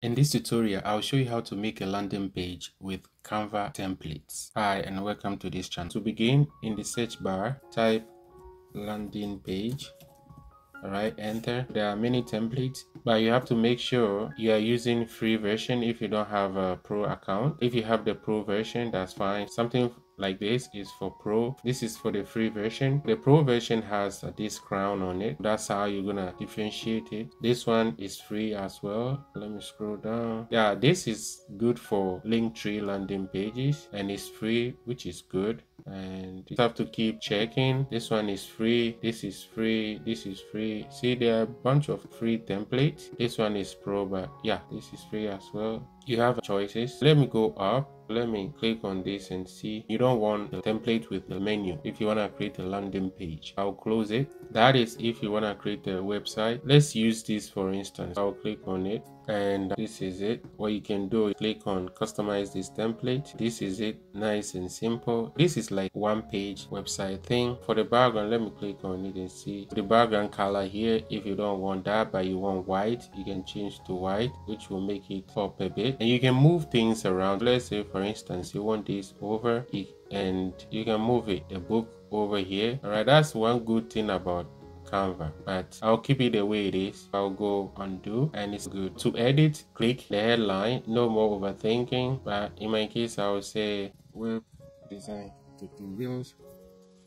In this tutorial, I'll show you how to make a landing page with Canva templates. Hi and welcome to this channel. To begin, in the search bar, type landing page. Alright, enter. There are many templates, but you have to make sure you are using free version if you don't have a pro account. If you have the pro version, that's fine. Something like this is for pro. This is for the free version. The pro version has uh, this crown on it. That's how you're gonna differentiate it. This one is free as well. Let me scroll down. Yeah this is good for Linktree landing pages and it's free which is good and you have to keep checking. This one is free this is free this is free. See there are a bunch of free templates. This one is pro but yeah this is free as well. You have choices. Let me go up. Let me click on this and see. You don't want the template with the menu. If you want to create a landing page i'll close it that is if you want to create a website let's use this for instance. I'll click on it and this is it. What you can do is click on customize this template. This is it nice and simple. This is like one page website thing. For the background let me click on it and see. The background color here if you don't want that but you want white you can change to white which will make it pop a bit. And you can move things around. Let's say for instance you want this over and you can move it the book over here all right that's one good thing about Canva, but I'll keep it the way it is. I'll go undo and it's good. To edit, click the headline, no more overthinking, but in my case, I will say web design tutorials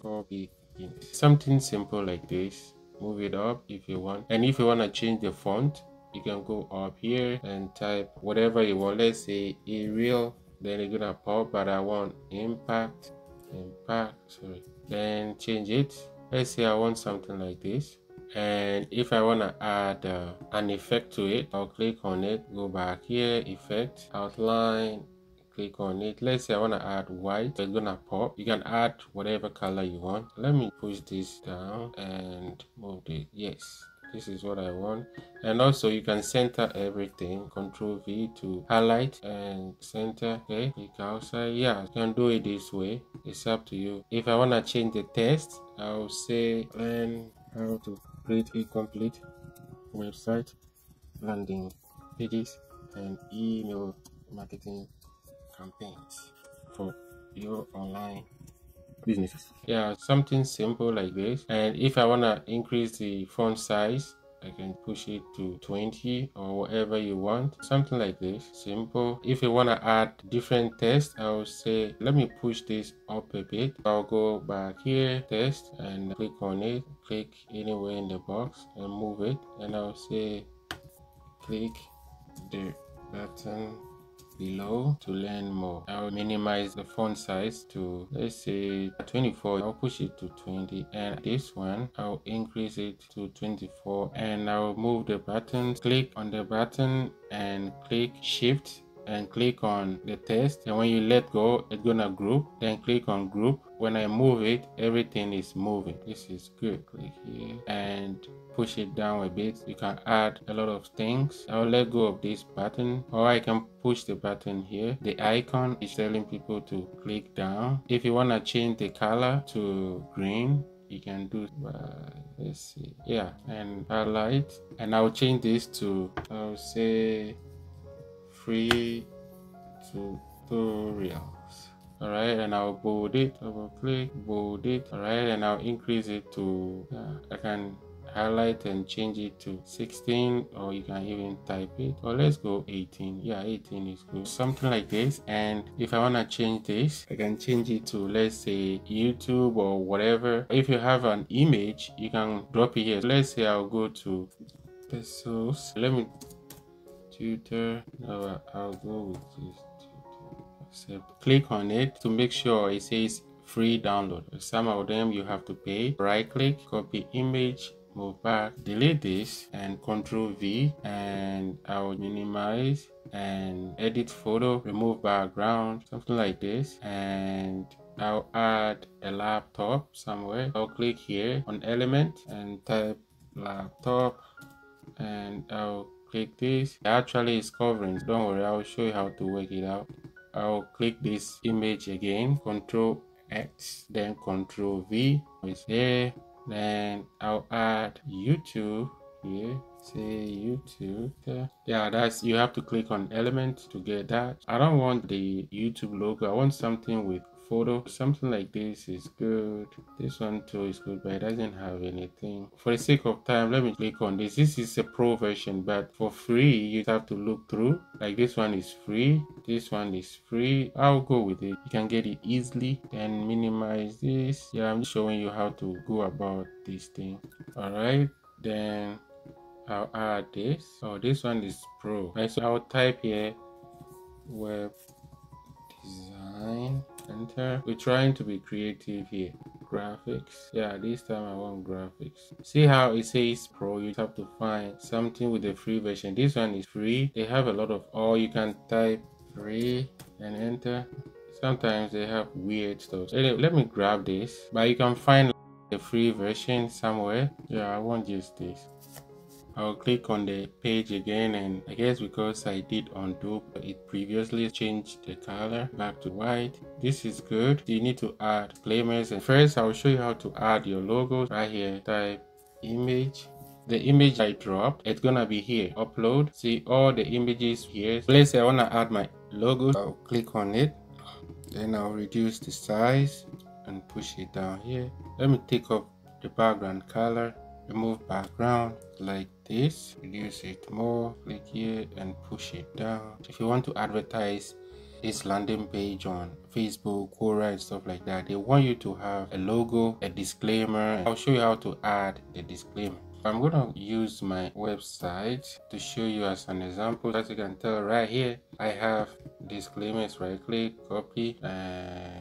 for beginners. Something simple like this. Move it up if you want. And if you want to change the font, you can go up here and type whatever you want. Let's say Arial, then it's gonna pop, but I want impact, impact, sorry. Then change it. Let's say I want something like this. And if I want to add uh, an effect to it I'll click on it go back here effect outline click on it. Let's say I want to add white it's gonna pop. You can add whatever color you want. Let me push this down and move it. Yes this is what I want. And also you can center everything control V to highlight and center okay? Click outside. Yeah you can do it this way. It's up to you. If I want to change the text I'll say learn how to create a complete website landing pages and email marketing campaigns for your online businesses. Yeah, something simple like this. And if I want to increase the font size, I can push it to 20 or whatever you want. Something like this, simple. If you want to add different text, I'll say, let me push this up a bit. I'll go back here, text, and click on it. Click anywhere in the box and move it. And I'll say, click the button below to learn more. I'll minimize the font size to let's say 24. I'll push it to 20 and this one I'll increase it to 24 and I'll move the button. Click on the button and click shift and click on the text and when you let go it's gonna group. Then click on group. When I move it everything is moving. This is good. Click here and push it down a bit. You can add a lot of things. I'll let go of this button or I can push the button here. The icon is telling people to click down. If you want to change the color to green you can do uh, let's see. Yeah and highlight. And I'll change this to I'll say free tutorials. All right and i'll bold it double click bold it. All right and i'll increase it to uh, i can highlight and change it to 16 or you can even type it. Or let's go 18 yeah 18 is good. Something like this and if i want to change this i can change it to let's say youtube or whatever. If you have an image you can drop it here. Let's say i'll go to Pexels. Let me tutor i'll go with this click on it to make sure it says free download. Some of them you have to pay. Right click copy image move back delete this and control v and i'll minimize and edit photo remove background something like this and i'll add a laptop somewhere. I'll click here on element and type laptop and i'll click this. Actually it's covering. Don't worry i'll show you how to work it out. I'll click this image again. Control x then control v it's there then i'll add youtube here. Say youtube. Yeah that's you have to click on element to get that. I don't want the youtube logo. I want something with photo something like this is good. This one too is good but it doesn't have anything. For the sake of time let me click on this. This is a pro version but for free you have to look through. Like this one is free. This one is free. I'll go with it. You can get it easily and minimize this. Yeah i'm showing you how to go about this thing. All right then I'll add this. Oh, this one is pro. Right, so I'll type here web design enter. We're trying to be creative here. Graphics. Yeah this time i want graphics. See how it says pro you have to find something with the free version. This one is free. They have a lot of or you can type free and enter. Sometimes they have weird stuff. Anyway, let me grab this. But you can find the free version somewhere. Yeah i want just this I'll click on the page again and I guess because I did undo it previously changed the color back to white. This is good. You need to add claimers and first I'll show you how to add your logos right here. Type image the image I dropped, it's gonna be here. Upload. See all the images here. Let's say I wanna add my logo. I'll click on it. Then I'll reduce the size and push it down here. Let me take off the background color remove background like this reduce it more click here and push it down if you want to advertise this landing page on facebook quora and stuff like that they want you to have a logo a disclaimer i'll show you how to add the disclaimer I'm going to use my website to show you as an example. As you can tell right here, I have disclaimers. Right click, copy, and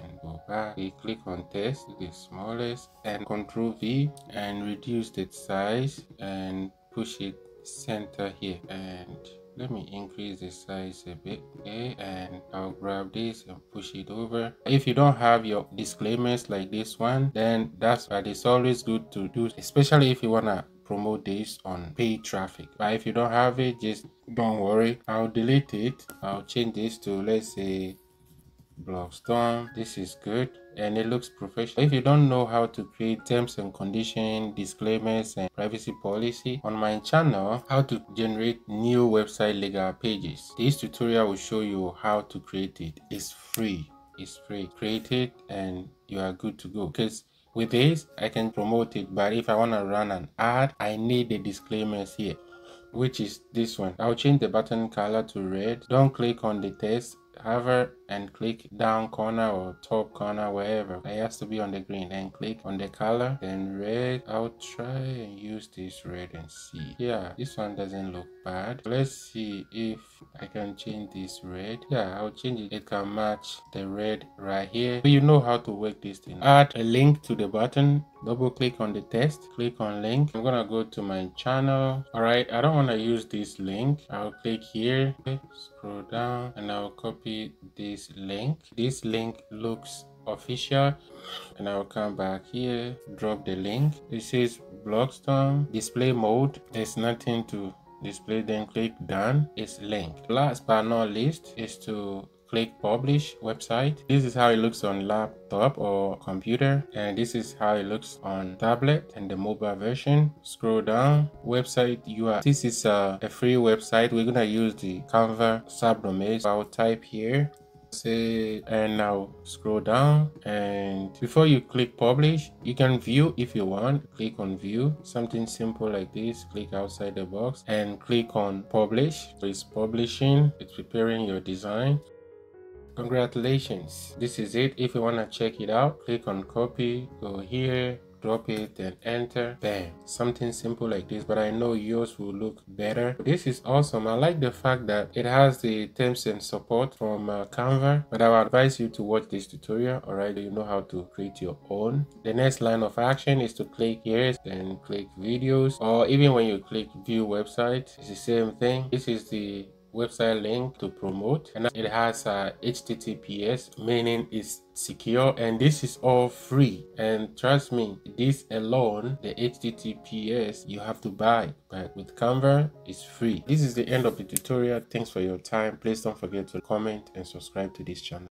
back. We click on text, the smallest, and Control V and reduce the size and push it center here. And let me increase the size a bit okay and i'll grab this and push it over if you don't have your disclaimers like this one then that's why it's always good to do especially if you want to promote this on paid traffic but if you don't have it just don't worry i'll delete it i'll change this to let's say Blogsdom. This is good and it looks professional. If you don't know how to create terms and conditions, disclaimers and privacy policy on my channel, how to generate new website legal pages. This tutorial will show you how to create it. It's free. It's free. Create it and you are good to go. Because with this, I can promote it, but if I want to run an ad, I need the disclaimers here which is this one. I'll change the button color to red. Don't click on the text hover and click down corner or top corner wherever. It has to be on the green. Then click on the color. Then red. I'll try and use this red and see. Yeah this one doesn't look bad. Let's see if i can change this red. Yeah i'll change it. It can match the red right here. You know how to work this thing. Add a link to the button double click on the text click on link. I'm gonna go to my channel. All right i don't want to use this link. I'll click here. Scroll down and i'll copy this link. This link looks official. And I'll come back here drop the link. It says Blogsdom display mode. There's nothing to display then click done. It's linked. Last but not least is to click publish website. This is how it looks on laptop or computer and this is how it looks on tablet and the mobile version. Scroll down. Website url this is a, a free website. We're gonna use the canva subdomain so i'll type here. Say and now scroll down. And before you click publish you can view if you want. Click on view. Something simple like this. Click outside the box and click on publish. So it's publishing. It's preparing your design congratulations. This is it. If you want to check it out click on copy go here drop it and enter. Bam. Something simple like this but i know yours will look better. This is awesome. I like the fact that it has the terms and support from uh, canva but i would advise you to watch this tutorial. Alright you know how to create your own. The next line of action is to click here then click videos or even when you click view website it's the same thing. This is the website link to promote and it has a https meaning it's secure and this is all free. And trust me this alone the https you have to buy but with canva it's free. This is the end of the tutorial. Thanks for your time. Please don't forget to comment and subscribe to this channel